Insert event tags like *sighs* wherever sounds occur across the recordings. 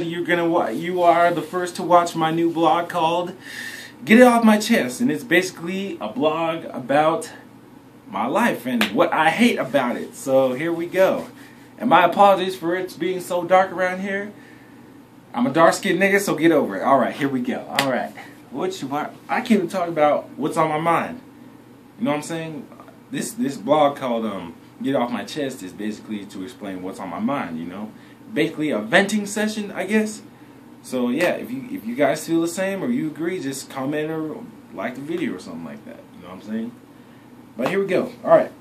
You're gonna you are the first to watch my new blog called Get It Off My Chest, and it's basically a blog about my life and what I hate about it. So here we go. And my apologies for it being so dark around here. I'm a dark skinned nigga, so get over it. Alright, here we go. Alright. What you want? I can't even talk about what's on my mind. You know what I'm saying? This this blog called um Get Off My Chest is basically to explain what's on my mind, you know? Basically a venting session, I guess. So yeah, if you if you guys feel the same or you agree, just comment or like the video or something like that. You know what I'm saying? But here we go. Alright.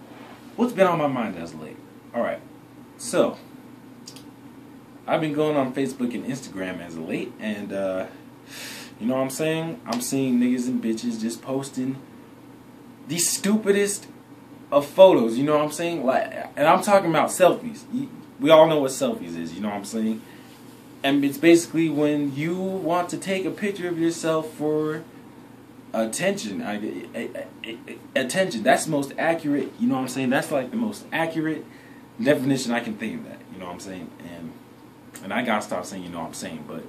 What's been on my mind as late? Alright. So I've been going on Facebook and Instagram as of late and uh you know what I'm saying? I'm seeing niggas and bitches just posting the stupidest of photos, you know what I'm saying? Like and I'm talking about selfies. We all know what selfies is, you know what I'm saying? And it's basically when you want to take a picture of yourself for attention. I, attention. That's most accurate. You know what I'm saying? That's like the most accurate definition I can think of that. You know what I'm saying? And and I gotta stop saying you know what I'm saying, but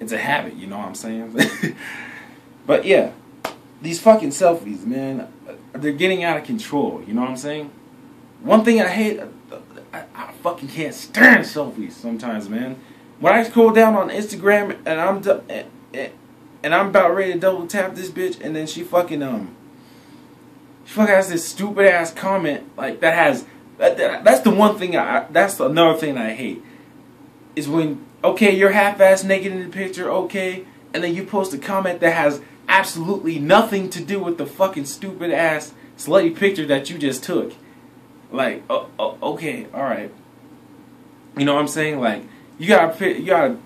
it's a habit. You know what I'm saying? *laughs* but yeah, these fucking selfies, man, they're getting out of control. You know what I'm saying? One thing I hate, I, I fucking can't stand selfies sometimes, man. When I scroll down on Instagram and I'm and I'm about ready to double tap this bitch, and then she fucking um, she fucking has this stupid ass comment like that has that, that that's the one thing I that's another thing I hate is when okay you're half ass naked in the picture okay, and then you post a comment that has absolutely nothing to do with the fucking stupid ass slutty picture that you just took. Like, oh, oh, okay, all right. You know what I'm saying? Like, you got you got a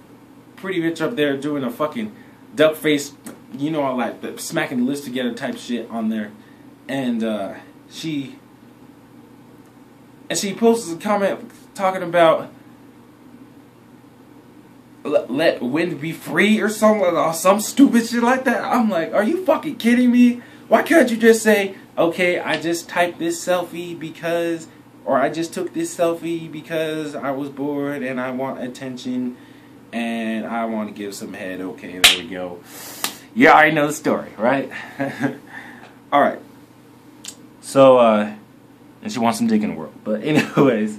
pretty bitch up there doing a fucking duck face, you know, like smacking the lips together type shit on there, and uh, she and she posts a comment talking about let wind be free or something or some stupid shit like that. I'm like, are you fucking kidding me? Why can't you just say, okay, I just typed this selfie because, or I just took this selfie because I was bored and I want attention and I want to give some head. Okay, there we go. Yeah, I know the story, right? *laughs* All right. So, uh, and she wants some dick in the world. But *laughs* anyways,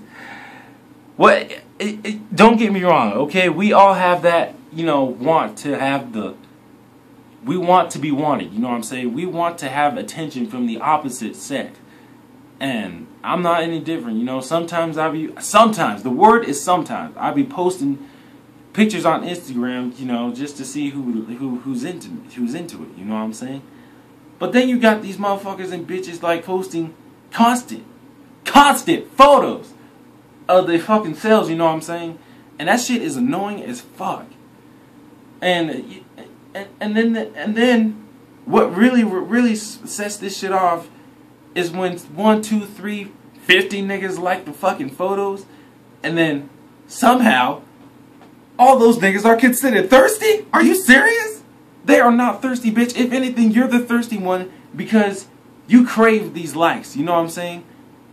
what? It, it, don't get me wrong, okay? We all have that, you know, want to have the. We want to be wanted. You know what I'm saying? We want to have attention from the opposite sex. And I'm not any different, you know. Sometimes I be sometimes the word is sometimes I be posting pictures on Instagram, you know, just to see who who who's into who's into it. You know what I'm saying? But then you got these motherfuckers and bitches like posting constant, constant photos of their fucking selves. You know what I'm saying? And that shit is annoying as fuck. And and and then and then what really what really sets this shit off is when one, two, three, fifty niggas like the fucking photos, and then somehow all those niggas are considered thirsty? Are you serious? They are not thirsty, bitch. If anything, you're the thirsty one because you crave these likes. You know what I'm saying?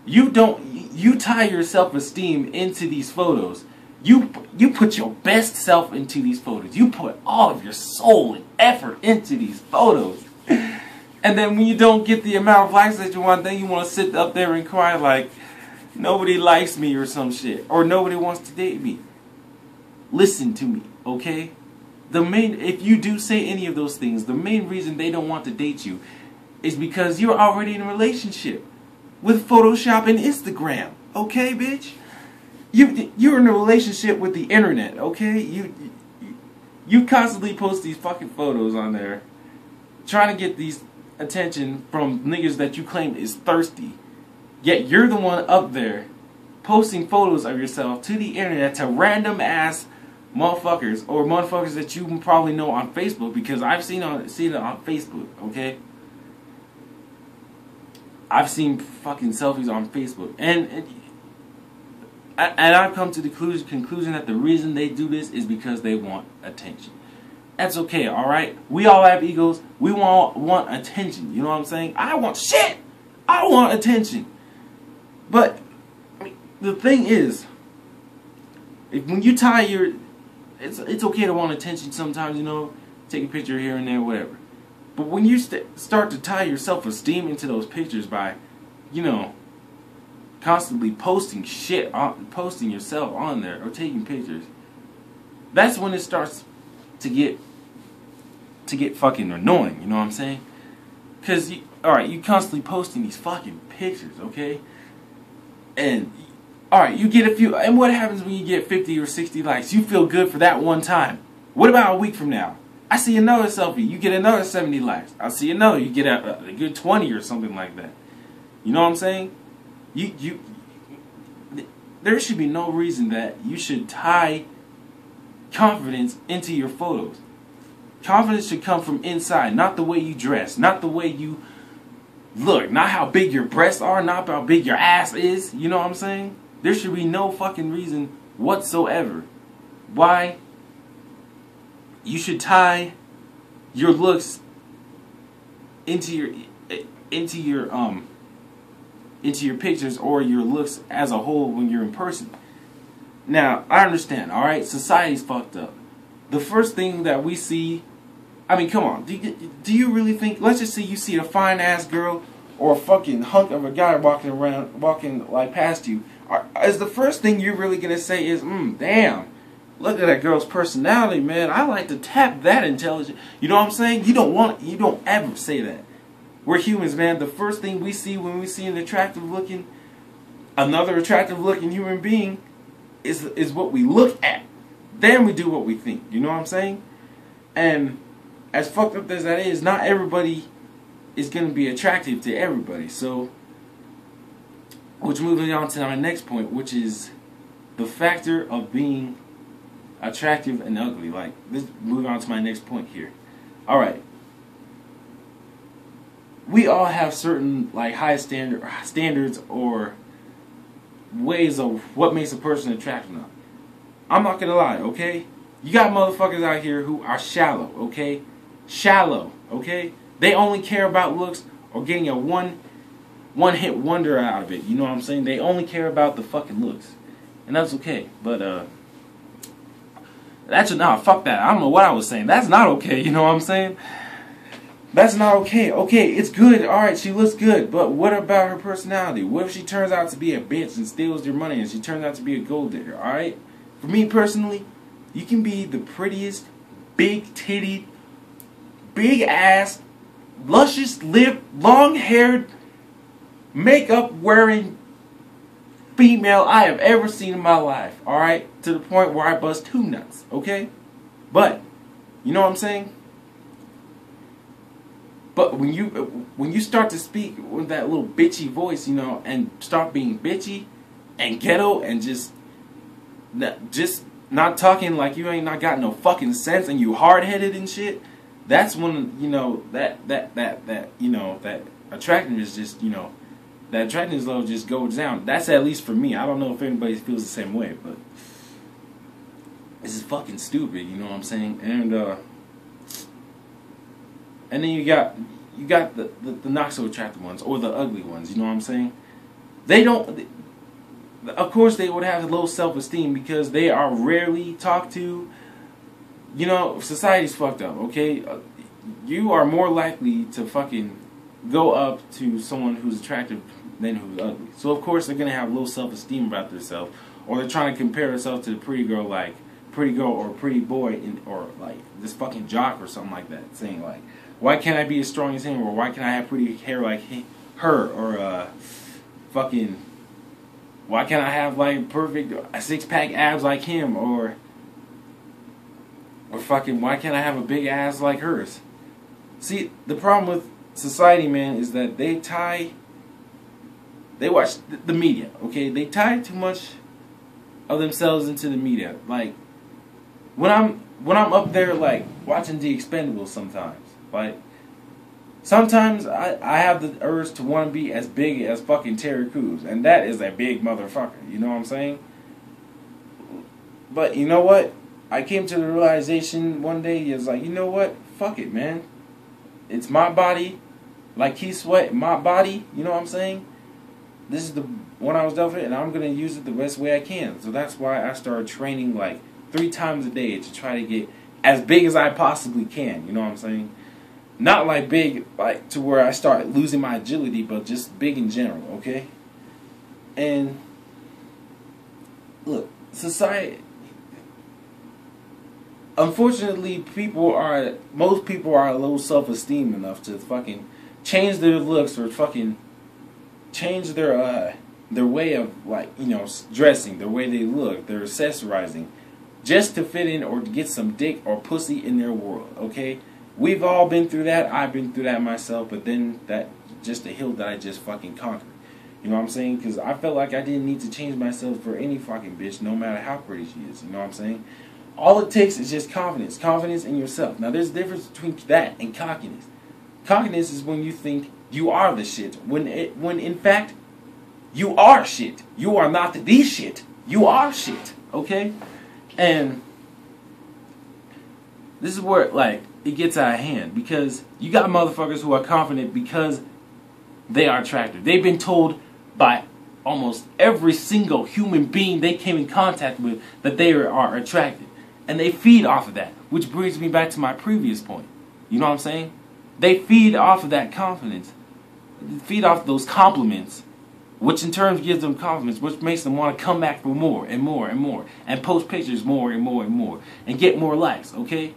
You don't. You tie your self-esteem into these photos. You you put your best self into these photos. You put all of your soul and effort into these photos. And then when you don't get the amount of likes that you want, then you want to sit up there and cry like nobody likes me or some shit, or nobody wants to date me listen to me, okay? The main, if you do say any of those things, the main reason they don't want to date you is because you're already in a relationship with Photoshop and Instagram, okay, bitch? You you're in a relationship with the internet, okay? You you, you constantly post these fucking photos on there, trying to get these attention from niggas that you claim is thirsty. Yet you're the one up there posting photos of yourself to the internet to random ass motherfuckers or motherfuckers that you probably know on Facebook because I've seen on seen it on Facebook, okay? I've seen fucking selfies on Facebook, and, and and I've come to the conclusion, conclusion that the reason they do this is because they want attention. That's okay, all right. We all have egos. We want want attention. You know what I'm saying? I want shit. I want attention. But the thing is, if when you tie your it's it's okay to want attention sometimes, you know, take a picture here and there, whatever. But when you st- start to tie your self esteem into those pictures by, you know, constantly posting shit, on, posting yourself on there or taking pictures, that's when it starts to get to get fucking annoying. You know what I'm saying? Cause you, all right, you constantly posting these fucking pictures, okay? And all right, you get a few. And what happens when you get 50 or 60 likes? You feel good for that one time. What about a week from now? I see another selfie. You get another 70 likes. I'll see another. You get a, a good 20 or something like that. You know what I'm saying? You you. There should be no reason that you should tie confidence into your photos. Confidence should come from inside, not the way you dress, not the way you look, not how big your breasts are, not how big your ass is. You know what I'm saying? There should be no fucking reason whatsoever why you should tie your looks into your into your um into your pictures or your looks as a whole when you're in person. Now, I understand, all right? Society's fucked up. The first thing that we see I mean, come on. Do you, do you really think? Let's just say you see a fine ass girl or a fucking hunk of a guy walking around, walking like past you. Is the first thing you're really gonna say is, "Hmm, damn, look at that girl's personality, man. I like to tap that intelligence." You know what I'm saying? You don't want, you don't ever say that. We're humans, man. The first thing we see when we see an attractive looking, another attractive looking human being, is is what we look at. Then we do what we think. You know what I'm saying? And as fucked up as that is, not everybody is going to be attractive to everybody. So, which moving on to my next point, which is the factor of being attractive and ugly. Like this, moving on to my next point here. All right, we all have certain like high standard standards or ways of what makes a person attractive. Now, I'm not gonna lie, okay? You got motherfuckers out here who are shallow, okay? Shallow, okay? They only care about looks or getting a one one hit wonder out of it. You know what I'm saying? They only care about the fucking looks. And that's okay. But uh that's nah, fuck that. I don't know what I was saying. That's not okay, you know what I'm saying? That's not okay. Okay, it's good. Alright, she looks good. But what about her personality? What if she turns out to be a bitch and steals your money and she turns out to be a gold digger? Alright? For me personally, you can be the prettiest, big titted, big ass, luscious lip, long haired, makeup wearing female I have ever seen in my life. Alright? To the point where I bust two nuts. Okay? But, you know what I'm saying? But when you when you start to speak with that little bitchy voice, you know, and start being bitchy and ghetto and just just not talking like you ain't not got no fucking sense and you hard headed and shit, that's when you know that that that that you know that attractiveness just you know that attractiveness level just goes down. That's at least for me. I don't know if anybody feels the same way, but this is fucking stupid. You know what I'm saying? And uh, and then you got you got the, the, the not so attractive ones or the ugly ones. You know what I'm saying? They don't. Of course, they would have a low self esteem because they are rarely talked to you know, society's fucked up, okay? Uh, you are more likely to fucking go up to someone who's attractive than who's ugly. So of course they're gonna have low self esteem about themselves, or they're trying to compare themselves to the pretty girl, like pretty girl or pretty boy, in, or like this fucking jock or something like that, saying like, why can't I be as strong as him, or why can't I have pretty hair like he, her, or uh, fucking, why can't I have like perfect six pack abs like him, or or fucking, why can't I have a big ass like hers? See, the problem with society, man, is that they tie, they watch the media, okay? They tie too much of themselves into the media. Like, when I'm, when I'm up there, like, watching The Expendables sometimes, like, sometimes I, I have the urge to want to be as big as fucking Terry Crews, and that is a big motherfucker, you know what I'm saying? But you know what? I came to the realization one day is like, you know what? Fuck it, man. It's my body. Like Keith Sweat, my body. You know what I'm saying? This is the one I was dealt with, and I'm gonna use it the best way I can. So that's why I started training like three times a day to try to get as big as I possibly can. You know what I'm saying? Not like big, like to where I start losing my agility, but just big in general. Okay. And look, society. Unfortunately, people are most people are low self esteem enough to fucking change their looks or fucking change their uh their way of like you know dressing, their way they look, their accessorizing, just to fit in or to get some dick or pussy in their world. Okay, we've all been through that. I've been through that myself, but then that just a hill that I just fucking conquered. You know what I'm saying? Because I felt like I didn't need to change myself for any fucking bitch, no matter how pretty she is. You know what I'm saying? All it takes is just confidence, confidence in yourself. Now, there's a difference between that and cockiness. Cockiness is when you think you are the shit, when it, when in fact you are shit. You are not the shit. You are shit. Okay? And this is where like it gets out of hand because you got motherfuckers who are confident because they are attractive. They've been told by almost every single human being they came in contact with that they are attractive. And they feed off of that, which brings me back to my previous point. You know what I'm saying? They feed off of that confidence, feed off those compliments which in turn gives them confidence, which makes them want to come back for more and more and more, and post pictures more and more and more, and get more likes. Okay,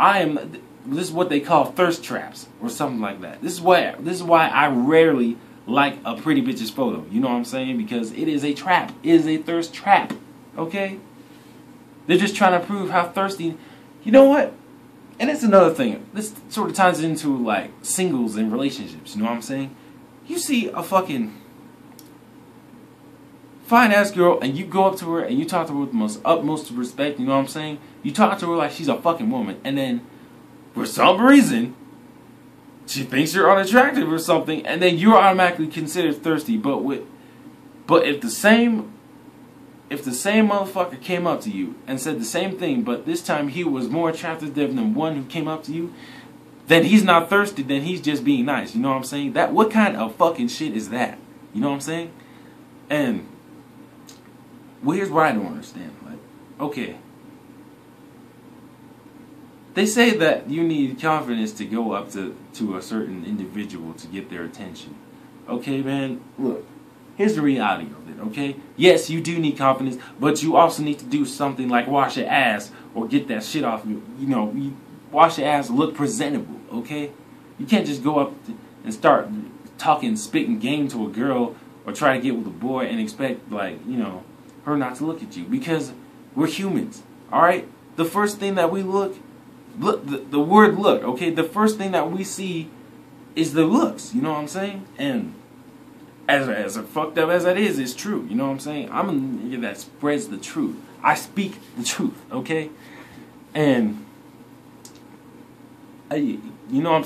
I am. This is what they call thirst traps or something like that. This is why. This is why I rarely like a pretty bitch's photo. You know what I'm saying? Because it is a trap. It is a thirst trap. Okay. They're just trying to prove how thirsty. You know what? And it's another thing. This sort of ties into like singles and relationships. You know what I'm saying? You see a fucking fine ass girl and you go up to her and you talk to her with the most utmost respect, you know what I'm saying? You talk to her like she's a fucking woman, and then for some reason she thinks you're unattractive or something, and then you're automatically considered thirsty. But with but if the same if the same motherfucker came up to you and said the same thing, but this time he was more attractive than one who came up to you, then he's not thirsty, then he's just being nice. You know what I'm saying? That what kind of fucking shit is that? You know what I'm saying? And well, here's what I don't understand. Like, okay. They say that you need confidence to go up to, to a certain individual to get their attention. Okay, man, look, here's the reality of it, okay? Yes, you do need confidence, but you also need to do something like wash your ass or get that shit off you. You know, you wash your ass, look presentable, okay? You can't just go up and start talking, spitting game to a girl or try to get with a boy and expect, like, you know, her not to look at you because we're humans. All right. The first thing that we look, look the, the word look. Okay. The first thing that we see is the looks. You know what I'm saying? And as as fucked up as that is, it's true. You know what I'm saying? I'm a nigga that spreads the truth. I speak the truth. Okay. And I, you know I'm.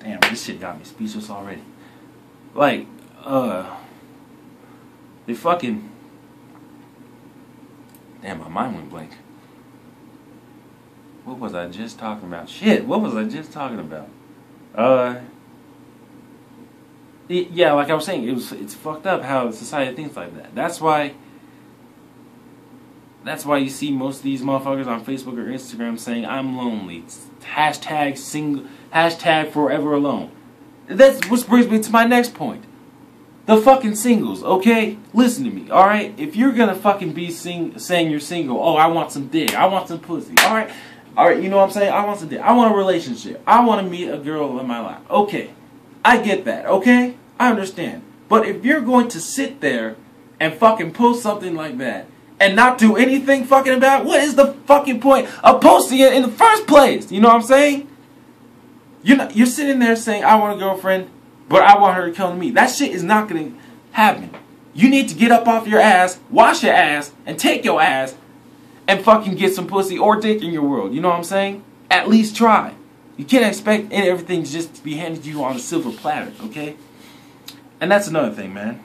Damn, this shit got me speechless already. Like, uh they fucking. Damn, my mind went blank. What was I just talking about? Shit, what was I just talking about? Uh. Yeah, like I was saying, it was it's fucked up how society thinks like that. That's why. That's why you see most of these motherfuckers on Facebook or Instagram saying I'm lonely. Hashtag single. Hashtag forever alone. That's which brings me to my next point the fucking singles, okay? Listen to me, alright? If you're gonna fucking be sing saying you're single, oh, I want some dick, I want some pussy, alright? Alright, you know what I'm saying? I want some dick. I want a relationship. I want to meet a girl in my life. Okay. I get that, okay? I understand. But if you're going to sit there and fucking post something like that and not do anything fucking about it, what is the fucking point of posting it in the first place? You know what I'm saying? You're, not, you're sitting there saying, I want a girlfriend, but I want her to come to me. That shit is not going to happen. You need to get up off your ass, wash your ass, and take your ass and fucking get some pussy or dick in your world. You know what I'm saying? At least try. You can't expect everything just to be handed to you on a silver platter, okay? And that's another thing, man.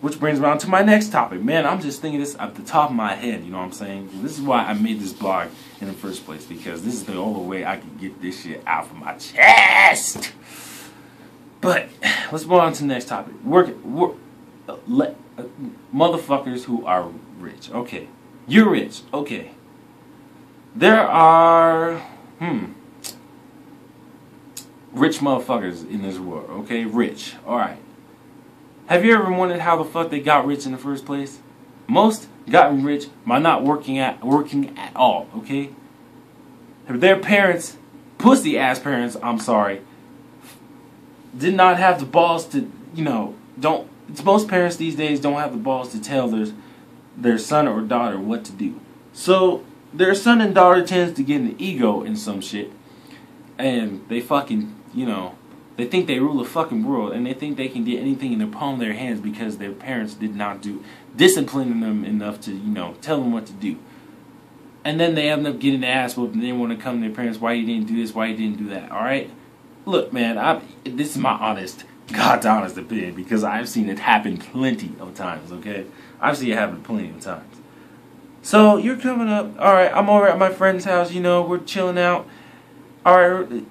Which brings me on to my next topic. Man, I'm just thinking this at the top of my head, you know what I'm saying? This is why I made this blog in the first place, because this is the only way I can get this shit out from my chest. But let's move on to the next topic. Work, work, uh, let, uh, motherfuckers who are rich. Okay. You're rich. Okay. There are, hmm, rich motherfuckers in this world. Okay, rich. All right. Have you ever wondered how the fuck they got rich in the first place? Most gotten rich by not working at working at all. Okay. Their parents, pussy ass parents. I'm sorry. Did not have the balls to, you know, don't. Most parents these days don't have the balls to tell their their son or daughter what to do. So their son and daughter tends to get an ego in some shit, and they fucking, you know, they think they rule the fucking world, and they think they can get anything in the palm of their hands because their parents did not do disciplining them enough to, you know, tell them what to do. And then they end up getting the ass whooped, and they want to come to their parents, why you didn't do this, why you didn't do that. All right, look, man, I this is my honest, God's honest opinion because I've seen it happen plenty of times. Okay, I've seen it happen plenty of times. So you're coming up. All right, I'm over at my friend's house. You know, we're chilling out. Right,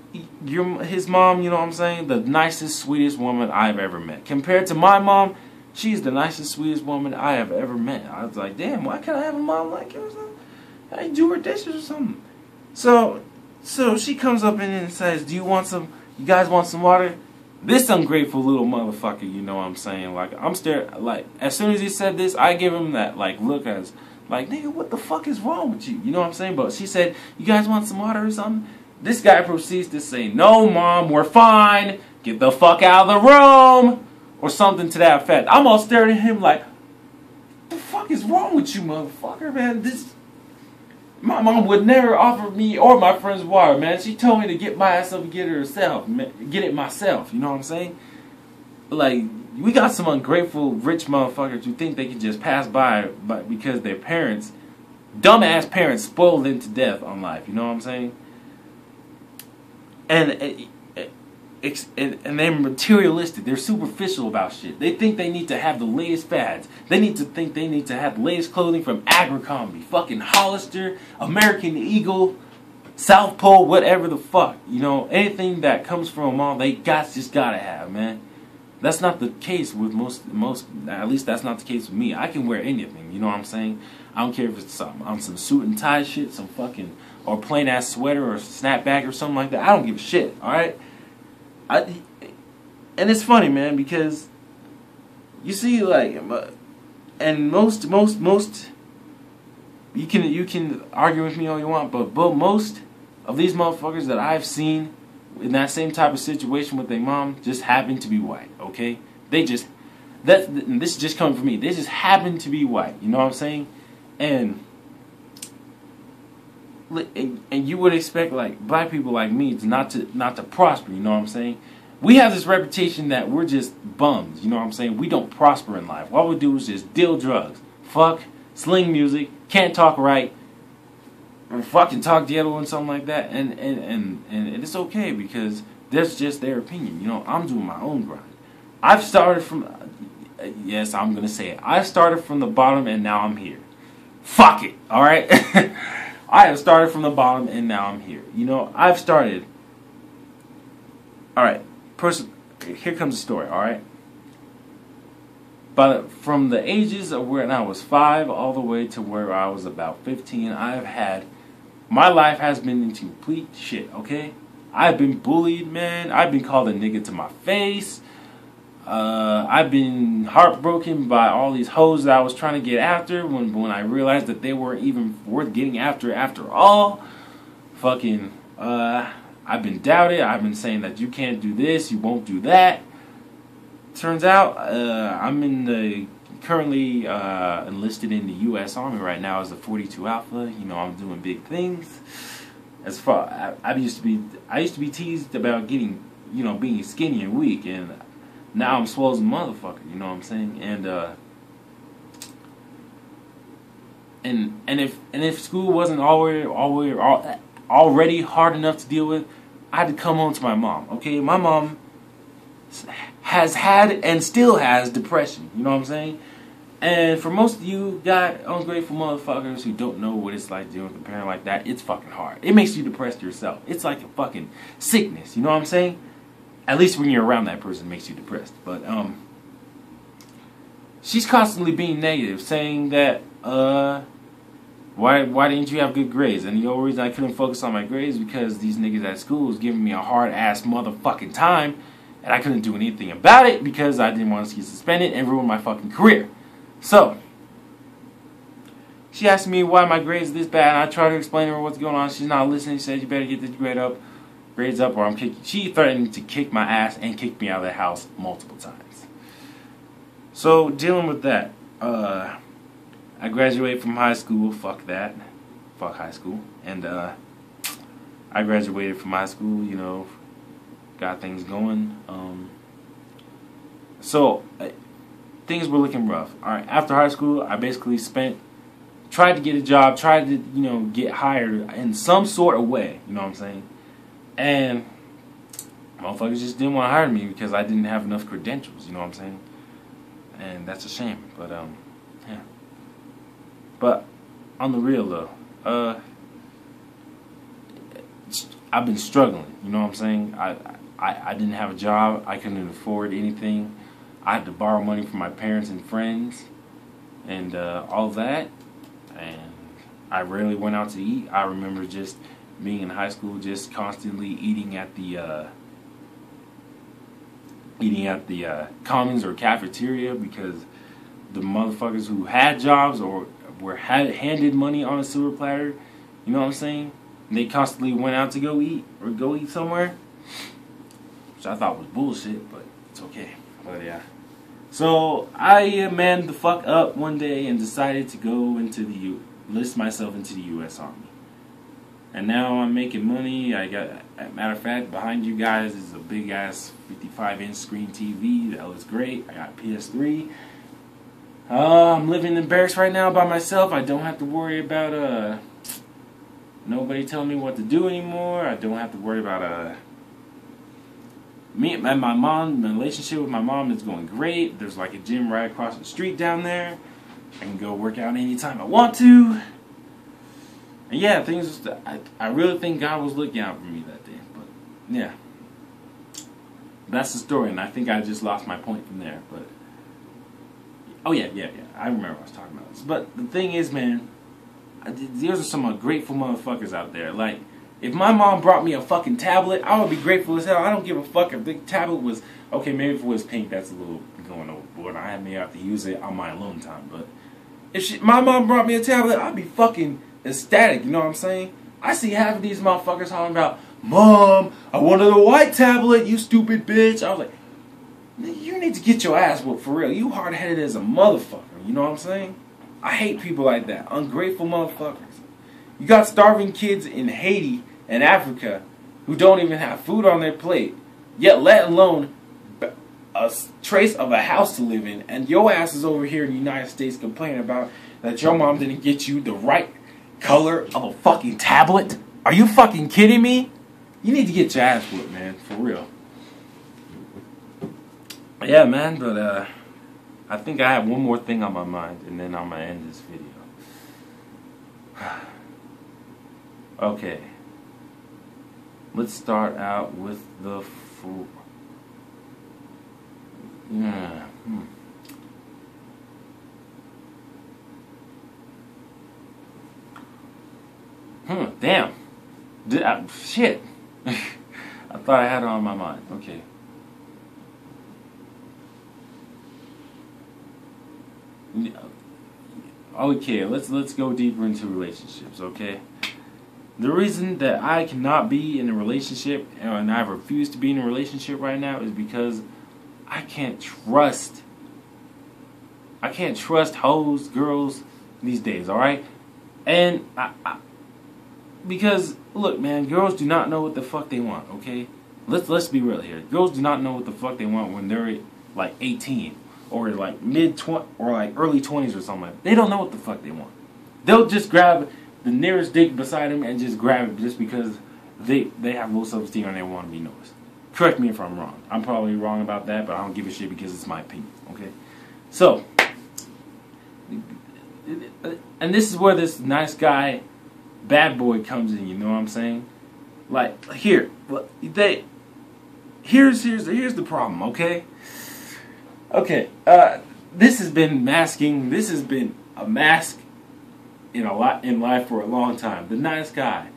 your his mom. You know what I'm saying? The nicest, sweetest woman I've ever met. Compared to my mom, she's the nicest, sweetest woman I have ever met. I was like, damn, why can't I have a mom like you? I do her dishes or something. So, so she comes up in and says, "Do you want some? You guys want some water?" This ungrateful little motherfucker, you know what I'm saying? Like I'm staring. Like as soon as he said this, I give him that like look as like nigga, what the fuck is wrong with you? You know what I'm saying? But she said, "You guys want some water or something?" This guy proceeds to say, "No, mom, we're fine. Get the fuck out of the room." Or something to that effect. I'm all staring at him like, the fuck is wrong with you, motherfucker, man? This my mom would never offer me or my friends water, man. She told me to get my ass up and get it herself, get it myself. You know what I'm saying? Like we got some ungrateful rich motherfuckers who think they can just pass by, but because their parents, dumbass parents, spoiled them to death on life. You know what I'm saying? And uh, and, and they're materialistic. They're superficial about shit. They think they need to have the latest fads. They need to think they need to have the latest clothing from Abercrombie, fucking Hollister, American Eagle, South Pole, whatever the fuck. You know, anything that comes from a mall, they got just gotta have, man. That's not the case with most most. At least that's not the case with me. I can wear anything. You know what I'm saying? I don't care if it's some on some suit and tie shit, some fucking or plain ass sweater or snapback or something like that. I don't give a shit. All right. I, and it's funny, man, because you see, like, and most, most, most, you can you can argue with me all you want, but but most of these motherfuckers that I've seen in that same type of situation with their mom just happen to be white. Okay, they just that this is just coming from me. They just happen to be white. You know what I'm saying? And and, and you would expect like black people like me not to not to prosper. You know what I'm saying? We have this reputation that we're just bums. You know what I'm saying? We don't prosper in life. All we do is just deal drugs, fuck, sling music, can't talk right, fucking talk yellow and something like that. And and and and it's okay because that's just their opinion. You know, I'm doing my own grind. I've started from. Uh, yes, I'm gonna say it. I started from the bottom and now I'm here. Fuck it. All right. *laughs* I have started from the bottom and now I'm here. You know, I've started. All right, person. Here comes the story. All right. But from the ages of when I was five all the way to where I was about 15, I've had my life has been into complete shit. Okay, I've been bullied, man. I've been called a nigga to my face. Uh, I've been heartbroken by all these hoes that I was trying to get after when when I realized that they weren't even worth getting after after all. Fucking, uh, I've been doubted. I've been saying that you can't do this, you won't do that. Turns out, uh, I'm in the currently uh, enlisted in the U.S. Army right now as a 42 Alpha. You know, I'm doing big things. As far I, I used to be, I used to be teased about getting, you know, being skinny and weak, and now I'm swole as a motherfucker. You know what I'm saying? And uh, and and if and if school wasn't already already already hard enough to deal with, I had to come home to my mom. Okay, my mom has had and still has depression. You know what I'm saying? And for most of you got ungrateful motherfuckers who don't know what it's like dealing with a parent like that, it's fucking hard. It makes you depressed yourself. It's like a fucking sickness. You know what I'm saying? At least when you're around that person, makes you depressed. But um, she's constantly being negative, saying that uh, why why didn't you have good grades? And the only reason I couldn't focus on my grades because these niggas at school was giving me a hard ass motherfucking time, and I couldn't do anything about it because I didn't want to get suspended and ruin my fucking career. So she asked me why my grades is this bad, and I tried to explain to her what's going on. She's not listening. She said you better get this grade up, grades up, or I'm kicking. She threatened to kick my ass and kick me out of the house multiple times. So dealing with that, uh, I graduated from high school. Fuck that, fuck high school, and uh, I graduated from high school. You know, got things going. Um, so uh, things were looking rough. All right, after high school, I basically spent tried to get a job, tried to you know get hired in some sort of way. You know what I'm saying? And motherfuckers just didn't want to hire me because I didn't have enough credentials. You know what I'm saying? And that's a shame. But um, yeah. But on the real though, uh, I've been struggling. You know what I'm saying? I I I didn't have a job. I couldn't afford anything. I had to borrow money from my parents and friends, and uh, all that and I rarely went out to eat. I remember just being in high school, just constantly eating at the uh, eating at the uh, commons or cafeteria because the motherfuckers who had jobs or were handed money on a silver platter, you know what I'm saying? They constantly went out to go eat or go eat somewhere, which I thought was bullshit, but it's okay. But yeah. So I manned the fuck up one day and decided to go into the U, list myself into the U.S. Army. And now I'm making money. I got, matter of fact, behind you guys is a big ass 55 inch screen TV that looks great. I got PS3. Uh, I'm living in barracks right now by myself. I don't have to worry about uh nobody telling me what to do anymore. I don't have to worry about uh me and my mom, my relationship with my mom is going great. There's like a gym right across the street down there. I can go work out anytime I want to. And yeah, things. I, I really think God was looking out for me that day. But yeah, that's the story, and I think I just lost my point from there. But oh yeah, yeah, yeah. I remember I was talking about this. But the thing is, man, there's some ungrateful motherfuckers out there. Like if my mom brought me a fucking tablet, I would be grateful as hell. I don't give a fuck if the tablet was okay. Maybe if it was pink, that's a little going overboard. I may have to use it on my alone time. But if she, my mom brought me a tablet, I'd be fucking ecstatic. You know what I'm saying? I see half of these motherfuckers hollering about, "Mom, I wanted a white tablet. You stupid bitch." I was like, "You need to get your ass whooped for real. You hard headed as a motherfucker." You know what I'm saying? I hate people like that, ungrateful motherfuckers. You got starving kids in Haiti and Africa who don't even have food on their plate, yet let alone a trace of a house to live in, and your ass is over here in the United States complaining about that your mom didn't get you the right color of a fucking tablet? Are you fucking kidding me? You need to get your ass whooped, man, for real. Yeah, man, but uh, I think I have one more thing on my mind, and then I'm gonna end this video. *sighs* Okay. Let's start out with the food. Yeah. Hmm. Hmm, damn. Did I, shit. *laughs* I thought I had it on my mind. Okay. Okay, let's let's go deeper into relationships, okay? The reason that I cannot be in a relationship and I refuse to be in a relationship right now is because I can't trust. I can't trust hoes, girls these days, alright? And I, I, because look, man, girls do not know what the fuck they want, okay? Let's let's be real here. Girls do not know what the fuck they want when they're like 18 or like mid 20 or like early 20s or something. Like they don't know what the fuck they want. They'll just grab the nearest dick beside them and just grab it just because they they have low self esteem and they want to be noticed. Correct me if I'm wrong. I'm probably wrong about that, but I don't give a shit because it's my opinion. Okay, so and this is where this nice guy, bad boy comes in. You know what I'm saying? Like here, they here's here's here's the problem. Okay, okay. Uh, this has been masking. This has been a mask in a lot in life for a long time. The nice guy.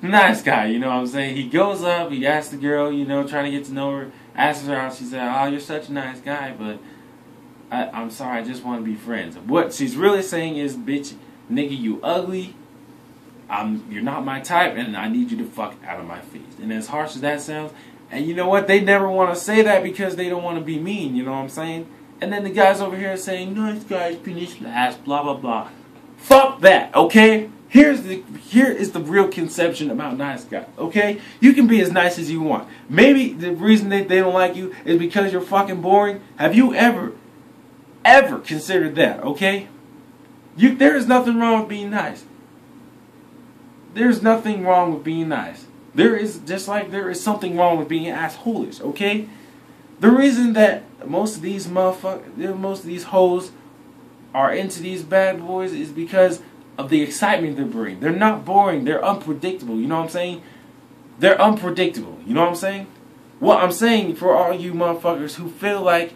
The nice guy, you know what I'm saying? He goes up, he asks the girl, you know, trying to get to know her, asks her out, she said, Oh, you're such a nice guy, but I, I'm sorry, I just want to be friends. What she's really saying is, bitch, nigga, you ugly. I'm, you're not my type, and I need you to fuck out of my face. And as harsh as that sounds, and you know what? They never want to say that because they don't want to be mean. You know what I'm saying? And then the guys over here saying, "Nice guys finish last," blah blah blah. Fuck that. Okay. Here's the here is the real conception about nice guy. Okay, you can be as nice as you want. Maybe the reason that they don't like you is because you're fucking boring. Have you ever, ever considered that? Okay, you there is nothing wrong with being nice. There's nothing wrong with being nice. There is just like there is something wrong with being assholeish, okay? The reason that most of these motherfuckers, most of these hoes are into these bad boys is because of the excitement they bring. They're not boring, they're unpredictable, you know what I'm saying? They're unpredictable, you know what I'm saying? What I'm saying for all you motherfuckers who feel like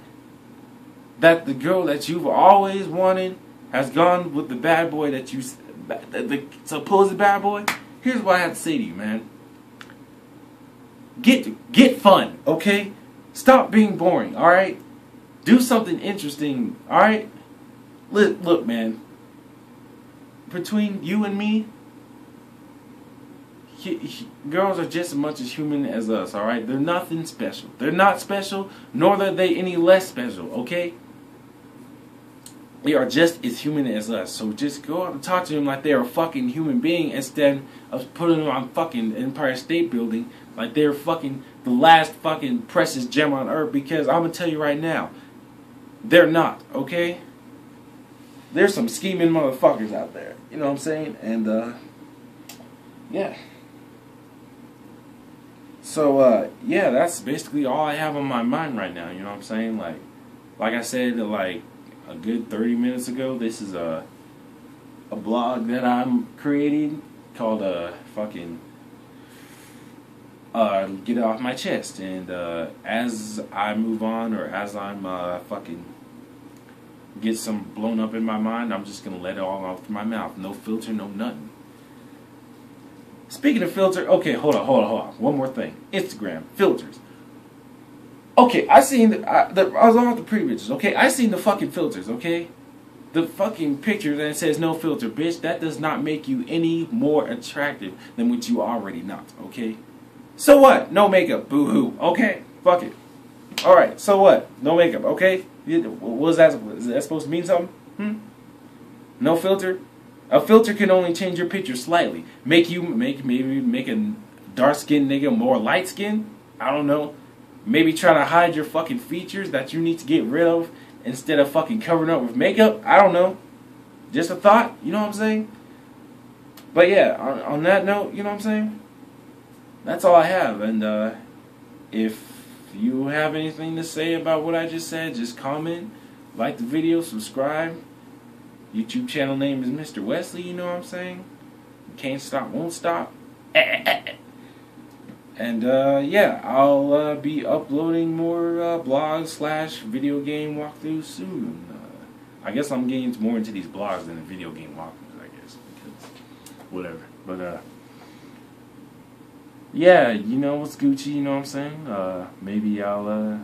that the girl that you've always wanted has gone with the bad boy that you, the, the supposed bad boy, here's what I have to say to you, man. Get get fun, okay? Stop being boring, all right? Do something interesting, all right? Look, look, man. Between you and me, he, he, girls are just as much as human as us, all right? They're nothing special. They're not special, nor are they any less special, okay? They are just as human as us. So just go out and talk to them like they're a fucking human being instead of putting them on fucking Empire State Building like they're fucking the last fucking precious gem on earth because I'm gonna tell you right now, they're not, okay? There's some scheming motherfuckers out there. You know what I'm saying? And uh yeah. So uh yeah, that's basically all I have on my mind right now, you know what I'm saying? Like like I said like a good 30 minutes ago, this is a a blog that I'm creating called uh fucking uh, get it off my chest. And uh, as I move on, or as I'm uh, fucking get some blown up in my mind, I'm just gonna let it all off my mouth. No filter, no nothing. Speaking of filter, okay, hold on, hold on, hold on. One more thing. Instagram filters. Okay, I seen the, I, the I was on the pre-pictures. Okay, I seen the fucking filters. Okay, the fucking picture that says no filter, bitch. That does not make you any more attractive than what you already not. Okay. So what? No makeup. Boo hoo. Okay. Fuck it. All right. So what? No makeup. Okay. Was that? Is that supposed to mean something? Hmm. No filter. A filter can only change your picture slightly. Make you make maybe make a dark skinned nigga more light skinned. I don't know. Maybe try to hide your fucking features that you need to get rid of instead of fucking covering up with makeup. I don't know. Just a thought. You know what I'm saying? But yeah, on, on that note, you know what I'm saying? that's all I have. And uh, if you have anything to say about what I just said, just comment, like the video, subscribe. YouTube channel name is Mr. Wesley, you know what I'm saying? Can't stop, won't stop. *laughs* And uh, yeah, I'll uh, be uploading more uh, blogs slash video game walkthroughs soon. Uh, I guess I'm getting more into these blogs than the video game walkthroughs, I guess. Because whatever. But uh, yeah, you know what's Gucci, you know what I'm saying? Uh, maybe I'll uh,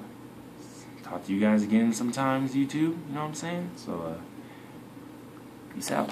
talk to you guys again sometimes, YouTube, you know what I'm saying? So, uh, peace out.